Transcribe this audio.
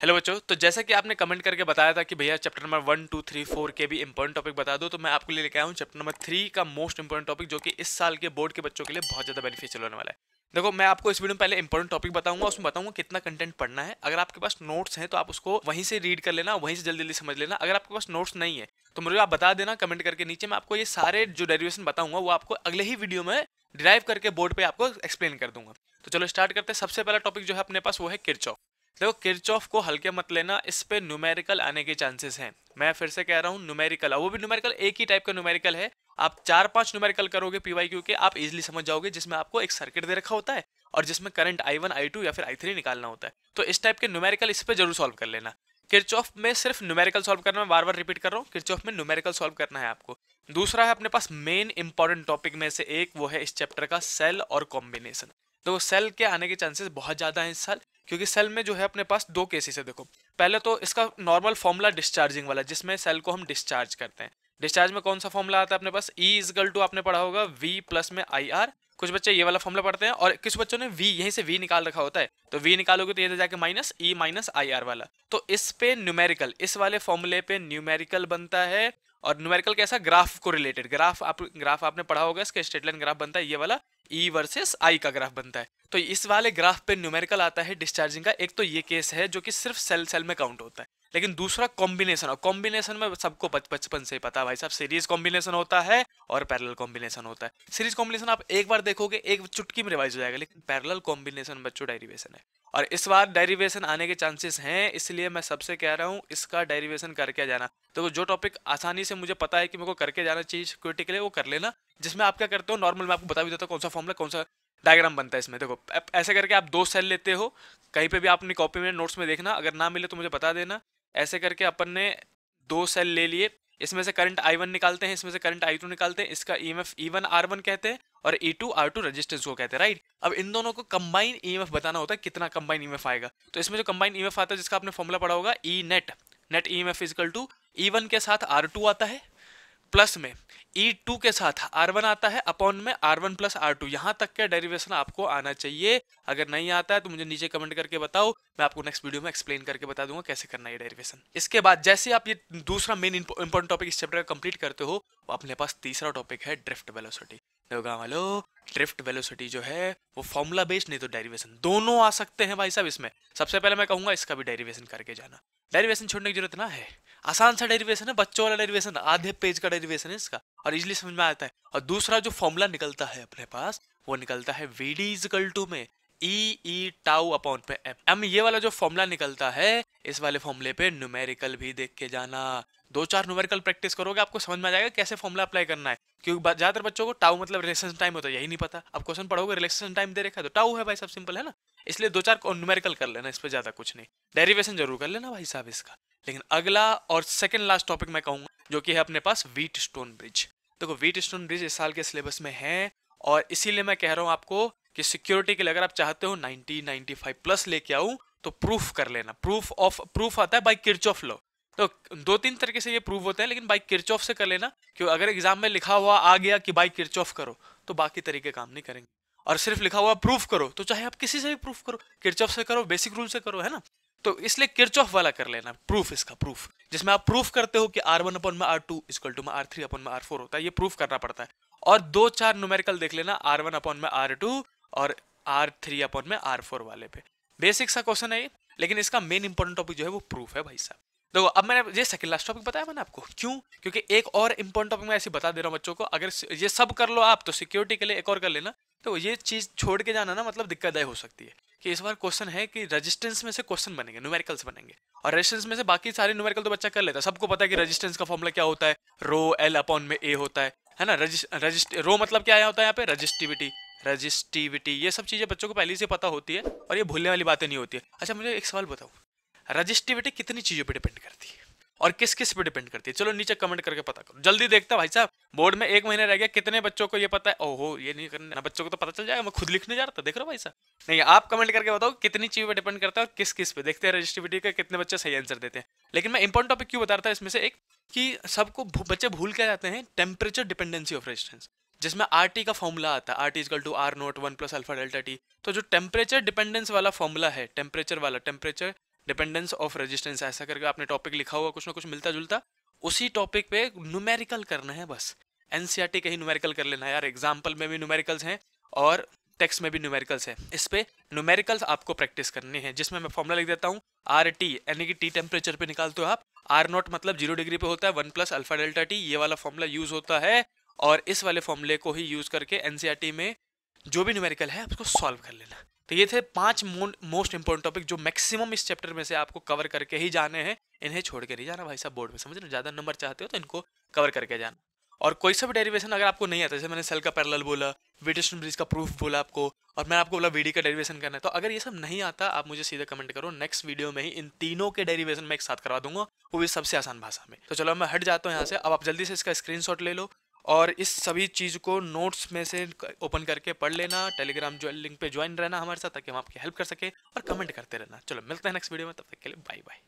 Hello बच्चों तो जैसा कि आपने कमेंट करके बताया था कि भैया chapter number one two three four के भी इंपॉर्टेंट टॉपिक बता दो तो मैं आपके लिए लेके आया हूँ चैप्टर नंबर थ्री का मोस्ट इंपॉर्टेंट टॉपिक जो कि इस साल के बोर्ड के बच्चों के लिए बहुत ज़्यादा बेनिफिशियल होने वाला है। देखो, मैं आपको इस वीडियो में पहले इंपॉर्टेंट टॉपिक बताऊँगा, उसमें बताऊँगा कितना कंटेंट पढ़ना है। अगर आपके पास नोट्स हैं तो आप उसको वहीं से रीड कर लेना, वहीं से जल्दी जल्दी समझ लेना। अगर आपके पास नोट्स नहीं है तो मुझे आप बता देना कमेंट करके नीचे, मैं आपको ये सारे जो डेरिवेशन बताऊँगा, वो आपको अगले ही वीडियो में ड्राइव करके बोर्ड पर आपको एक्सप्लेन कर दूँगा। तो चलो स्टार्ट करते हैं। सबसे पहला टॉपिक जो है अपने पास, वो है किरचॉफ। देखो किरचॉफ को हल्के मत लेना, इस पे न्यूमेरिकल आने के चांसेस हैं। मैं फिर से कह रहा हूँ न्यूमेरिकल वो भी न्यूमेरिकल एक ही टाइप का न्यूमेरिकल है। आप चार पाँच न्यूमेरिकल करोगे पीवाई क्यू के, आप इजिली समझ जाओगे, जिसमें आपको एक सर्किट दे रखा होता है और जिसमें current I one I two या फिर आई थ्री निकालना होता है। तो इस टाइप के न्यूमेरिकल इस पर ज़रूर सॉल्व कर लेना। किरचॉफ में सिर्फ़ न्यूमेरिकल सॉल्व करना, मैं बार बार रिपीट कर रहा हूँ, किरचॉफ में न्यूमेरिकल सॉल्व करना है आपको। दूसरा है अपने पास मेन इंपॉर्टेंट टॉपिक में से एक, वो है इस चैप्टर का सेल और कॉम्बिनेशन तो सेल के आने के चांसेस बहुत ज़्यादा हैं इस साल। क्योंकि सेल में जो है अपने पास दो केसेस है, देखो। पहले तो इसका नॉर्मल फॉर्मूला डिस्चार्जिंग वाला, जिसमें सेल को हम डिस्चार्ज करते हैं। डिस्चार्ज में कौन सा फॉर्मूला आता है अपने पास? ई इजगल टू आपने पढ़ा होगा वी प्लस में आई आर कुछ बच्चे ये वाला फॉर्मूला पढ़ते हैं और कुछ बच्चों ने वी यहीं से वी निकाल रखा होता है। तो वी निकालोगे तो ये जाके minus E minus I R वाला। तो इस पे न्यूमेरिकल इस वाले फॉर्मूले पे न्यूमेरिकल बनता है और न्यूमेरिकल कैसा? ग्राफ को रिलेटेड ग्राफ आप ग्राफ आपने पढ़ा होगा, इसका स्ट्रेट लाइन ग्राफ बनता है, ये वाला। ई वर्सेस आई का ग्राफ बनता है। तो इस वाले ग्राफ पे न्यूमेरिकल आता है डिस्चार्जिंग का। एक तो ये केस है जो कि सिर्फ़ सेल सेल में काउंट होता है। लेकिन दूसरा कॉम्बिनेशन और कॉम्बिनेशन में सबको बचपन से पता भाई साहब। सीरीज़ कॉम्बिनेशन होता है और पैरेलल कॉम्बिनेशन होता है। सीरीज़ कॉम्बिनेशन आप एक बार देखोगे, एक चुटकी में रिवाइज हो जाएगा, लेकिन पैरेलल कॉम्बिनेशन बच्चों डेरिवेशन है। और इस बार डेरिवेशन आने के चांसेस हैं, इसलिए मैं सबसे कह रहा हूँ, इसका डेरिवेशन करके जाना। तो जो टॉपिक आसानी से मुझे पता है कि मेरे को करके जाना चाहिए सिक्योरिटी के लिए, वो कर लेना। जिसमें आप क्या करते हो नॉर्मल मैं आपको बता भी देता हूँ कौन सा फॉर्मूला कौन सा डायग्राम बनता है इसमें। देखो ऐसे करके आप दो सेल लेते हो, कहीं पे भी आप अपनी कॉपी में नोट्स में देखना, अगर ना मिले तो मुझे बता देना। ऐसे करके अपन ने दो सेल ले लिए। इसमें से करंट आई वन निकालते हैं, इसमें से करंट आई टू निकालते हैं, इसका E M F E one R one कहते हैं और E two R two resistance को कहते हैं राइट अब इन दोनों को कंबाइन ई एफ़ बताना होता है कितना कंबाइन ई एफ़ आएगा। तो इसमें जो कंबाइन ई एफ़ आता है, जिसका आपने फॉर्मुला पढ़ा होगा E net net E M is equal to E one के साथ आर टू आता है प्लस में ई टू के साथ आर वन आता है अपॉन में R one plus R two यहाँ तक का डेरिवेशन आपको आना चाहिए। अगर नहीं आता है तो मुझे नीचे कमेंट करके बताओ। मैं आपको नेक्स्ट वीडियो में एक्सप्लेन करके बता दूँगा कैसे करना है डेरिवेशन इसके बाद, जैसे आप ये दूसरा मेन इंपॉर्टेंट टॉपिक इस चैप्टर का कंप्लीट करते हो अपने पास तीसरा टॉपिक है ड्रिफ्ट वेलोसिटी देखो वालो ड्रिफ्ट वेलोसिटी जो है, वो फॉर्मूला बेस्ड नहीं तो डेरिवेशन दोनों आ सकते हैं भाई साहब इसमें. सबसे पहले मैं कहूँगा इसका भी डेरिवेशन करके जाना. डेरिवेशन छोड़ने की ज़रूरत ना है. आसान सा डेरिवेशन है, बच्चों वाला डेरिवेशन आधे पेज का डेरिवेशन है इसका. और इजिली समझ में आता है. और दूसरा जो फॉर्मूला निकलता है अपने पास, वो निकलता है वी डी इजकल टू में ई ई टाउ अपॉन पे एम एम ये वाला जो फॉर्मूला निकलता है, इस वाले फॉर्मूले पे न्यूमेरिकल भी देख के जाना. दो चार न्यूमेरिकल प्रैक्टिस करोगे, आपको समझ में आ जाएगा कैसे फॉर्मूला अप्लाई करना है. क्योंकि ज़्यादातर बच्चों को टाउ मतलब रिलेक्सेशन टाइम होता है, यही नहीं पता। अब क्वेश्चन पढ़ोगे रिलेक्सेशन टाइम दे रखा तो टाउ है भाई, सब सिंपल है ना? इसलिए दो चार न्यूमेरिकल कर लेना, इस पर ज़्यादा कुछ नहीं। डेरिवेशन ज़रूर कर लेना भाई साहब इसका। लेकिन अगला और सेकंड लास्ट टॉपिक मैं कहूँगा, जो कि है अपने पास वीट स्टोन ब्रिज देखो वीट स्टोन ब्रिज इस साल के सिलेबस में है, और इसीलिए मैं कह रहा हूँ आपको कि सिक्योरिटी के लिए अगर आप चाहते हो 90 95 प्लस लेके आऊँ तो प्रूफ कर लेना। प्रूफ ऑफ़ प्रूफ आता है बाई किरचॉफ लॉ तो दो तीन तरीके से ये प्रूफ होते हैं, लेकिन बाई किरचॉफ से कर लेना क्यों अगर एग्ज़ाम में लिखा हुआ आ गया कि बाई किरचॉफ करो तो बाकी तरीके काम नहीं करेंगे। और सिर्फ़ लिखा हुआ प्रूफ करो तो चाहे आप किसी से भी प्रूफ करो किरचॉफ से करो बेसिक रूल से करो, है ना? तो इसलिए किरचॉफ वाला कर लेना प्रूफ इसका प्रूफ जिसमें आप प्रूफ करते हो कि आर वन अपन में आर टू इक्वल टू में आर थ्री अपन में आर फोर होता है, ये प्रूफ करना पड़ता है। और दो चार न्यूमेरिकल देख लेना आर वन अपॉन में आर टू और आर थ्री अपॉन में आर फोर वाले पे। बेसिक सा क्वेश्चन है ये, लेकिन इसका मेन इंपॉर्टेंट टॉपिक जो है वो प्रूफ है भाई साहब। देखो, अब मैंने ये सेकंड लास्ट टॉपिक बताया मैंने आपको। क्यों? क्योंकि एक और इंपॉर्टेंट टॉपिक मैं ऐसे बता दे रहा हूँ बच्चों को। अगर ये सब कर लो आप तो सिक्योरिटी के लिए एक और कर लेना। तो ये चीज़ छोड़ के जाना ना मतलब दिक्कतदायक हो सकती है। कि इस बार क्वेश्चन है कि रेजिस्टेंस में से क्वेश्चन बनेंगे न्यूमेरिकल्स बनेंगे। और रेजिस्टेंस में से बाकी सारे न्यूमेरिकल तो बच्चा कर लेता है। सबको पता है कि रेजिस्टेंस का फॉर्मूला क्या होता है। रो एल अपॉन में ए होता है। है ना? रजिस्ट रो मतलब क्या आया होता है यहाँ पे? रजिस्टिविटी रजिस्टिविटी ये सब चीज़ें बच्चों को पहले से पता होती है और ये भूलने वाली बातें नहीं होती है। अच्छा मुझे एक सवाल बताओ। रजिस्टिविटी कितनी चीज़ों पर डिपेंड करती है और किस किस पे डिपेंड करती है? चलो नीचे कमेंट करके पता करो। जल्दी देखता भाई साहब, बोर्ड में एक महीने रह गया, कितने बच्चों को ये पता है? ओहो, ये नहीं करना बच्चों को तो पता चल जाएगा, मैं खुद लिखने जा रहा था, देख रहा भाई साहब? नहीं, आप कमेंट करके बताओ कितनी चीज़ पे डिपेंड करता है और किस किस पे। देखते हैं रजिस्टिविटी का कितने बच्चे सही आंसर देते हैं। लेकिन मैं इंपॉर्टेंट टॉपिक क्यों बता था इसमें से एक, कि सबको बच्चे भूल के जाते हैं टेम्परेचर डिपेंडेंसी ऑफ़ रेजिस्टेंस जिसमें आर टी का फॉर्मूला आता है R T is equal to R naught one plus alpha delta T तो जो टेम्परेचर डिपेंडेंस वाला फॉर्मूला है टेम्परेचर वाला टेम्परेचर डिपेंडेंस ऑफ़ रेजिस्टेंस ऐसा करके आपने टॉपिक लिखा हुआ कुछ ना कुछ मिलता जुलता, उसी टॉपिक पे न्यूमेरिकल करना है बस। एनसीआरटी का ही न्यूमेरिकल कर लेना यार एग्ज़ाम्पल में भी न्यूमेरिकल्स हैं और टेक्स्ट में भी न्यूमेरिकल्स है। इस पे न्यूमेरिकल्स आपको प्रैक्टिस करनी है, जिसमें मैं फॉर्मुला लिख देता हूँ आर टी यानी कि टी टेम्परेचर पे निकालते हो आप। आर नॉट मतलब ज़ीरो डिग्री पे होता है, one plus alpha delta T, ये वाला फॉर्मूला यूज़ होता है, और इस वाले फॉर्मूले को ही यूज़ करके एनसीआरटी में जो भी न्यूमेरिकल है, उसको सॉल्व कर लेना। तो ये थे पाँच मोस्ट इंपॉर्टेंट टॉपिक जो मैक्सिमम इस चैप्टर में से आपको कवर करके ही जाने हैं। इन्हें छोड़ के नहीं जाना भाई साहब बोर्ड में समझ रहे ज़्यादा नंबर चाहते हो तो इनको कवर करके जाना। और कोई सा भी डेरिवेशन अगर आपको नहीं आता, जैसे मैंने सेल का पैरल बोला विटेशन ब्रिज का प्रूफ बोला आपको, और मैंने आपको बोला वीडी का डेरिवेशन करना है तो अगर ये सब नहीं आता, आप मुझे सीधा कमेंट करो। नेक्स्ट वीडियो में ही इन तीनों के डेरिवेशन में एक साथ करवा दूँगा, वो भी सबसे आसान भाषा में। तो चलो मैं हट जाता हूँ यहाँ से। अब आप जल्दी से इसका स्क्रीन ले लो। और इस सभी चीज़ को नोट्स में से ओपन करके पढ़ लेना। टेलीग्राम जो लिंक पे ज्वाइन रहना हमारे साथ, ताकि हम आपकी हेल्प कर सके और कमेंट करते रहना। चलो, मिलते हैं नेक्स्ट वीडियो में, तब तक के लिए बाय बाय